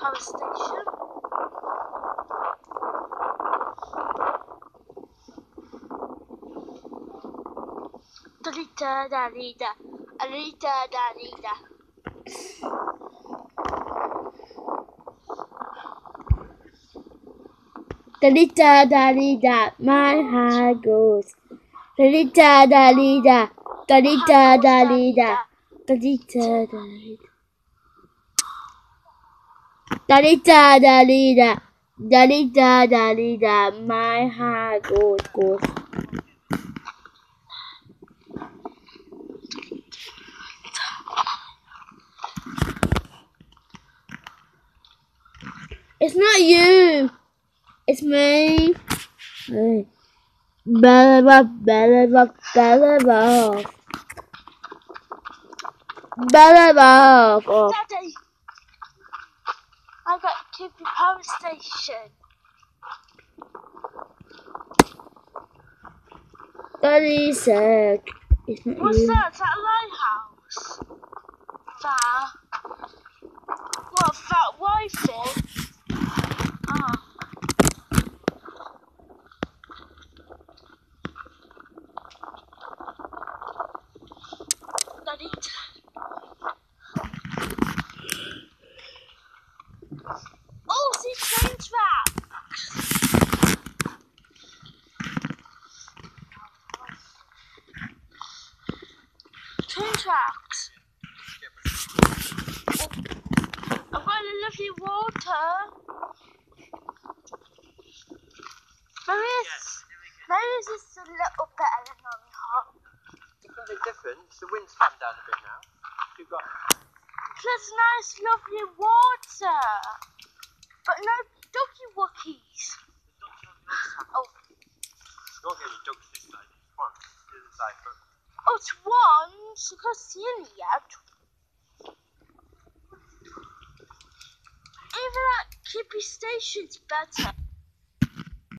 power station. Dalita, dalita, alita, dalita. Dalita, dalita, my heart goes. Dalita, dalita, dalita, dalita, dalita, dalita. Dalita, dalita, dalita, dalita, my heart goes, goes. It's not you. It's me. Hey. Bella bop, bella bop, bella bop. Bella bop. Oh, Daddy, I got to the power station. Daddy said it's not What's you. that? Is that a lighthouse? That. What, that Wi-Fi? Ah. Daddy. Oh, train tracks. Train tracks. I've got a lovely water. Maybe it's, maybe it's just a little better than on hot. Something different. The wind's calmed down a bit now. You've got There's nice, lovely water. But no ducky wookies. Oh, not getting ducks this side. One, the other side. Oh, it's one. So I can't see any yet. Even that Kippy Station's better.